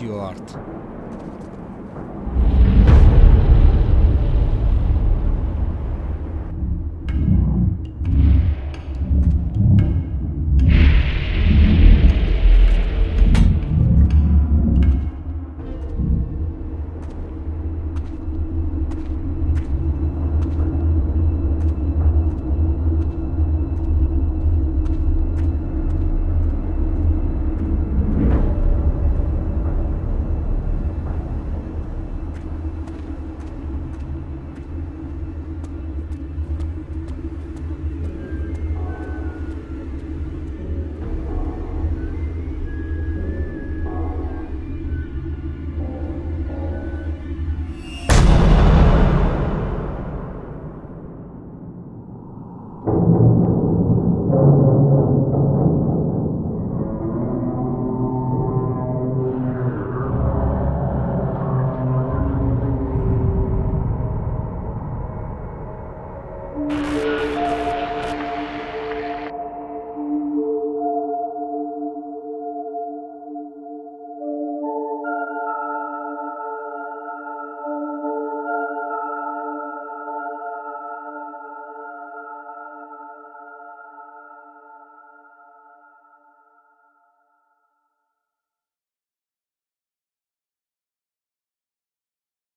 Shiort.